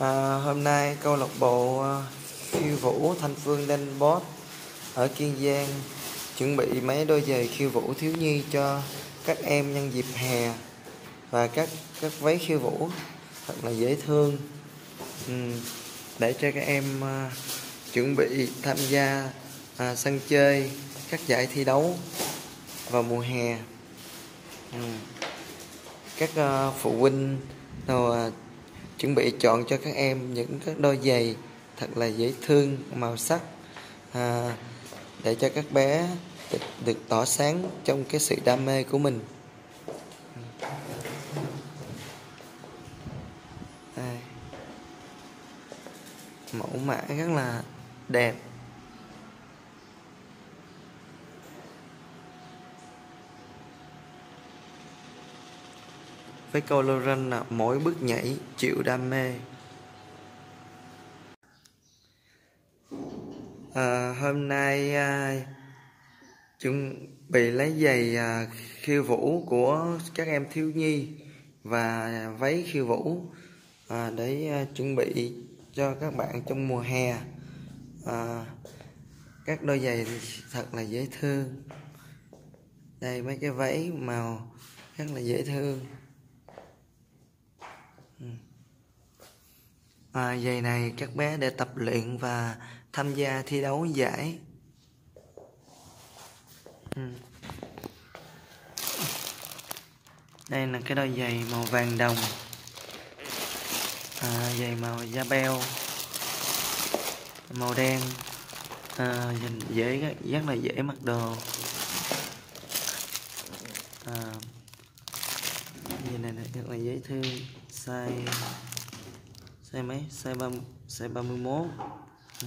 À, hôm nay câu lạc bộ à, khiêu vũ Thanh Phương Danbot ở Kiên Giang chuẩn bị mấy đôi giày khiêu vũ thiếu nhi cho các em nhân dịp hè và các các váy khiêu vũ thật là dễ thương ừ, để cho các em à, chuẩn bị tham gia à, sân chơi các giải thi đấu vào mùa hè ừ. các à, phụ huynh rồi à, chuẩn bị chọn cho các em những các đôi giày thật là dễ thương màu sắc à, để cho các bé được, được tỏ sáng trong cái sự đam mê của mình Đây. mẫu mã rất là đẹp với câu Loren là mỗi bước nhảy chịu đam mê. À, hôm nay à, chuẩn bị lấy giày à, khiêu vũ của các em thiếu nhi và váy khiêu vũ à, để à, chuẩn bị cho các bạn trong mùa hè. À, các đôi giày thật là dễ thương. Đây mấy cái váy màu rất là dễ thương. Ừ. à, giày này các bé để tập luyện và tham gia thi đấu giải. Ừ. đây là cái đôi giày màu vàng đồng. À, giày màu da beo. Màu đen. À, dễ rất là dễ mặc đồ. À, giày này này rất là dễ thương. Size size mấy? Size ba size ba mươi mốt. Ừ.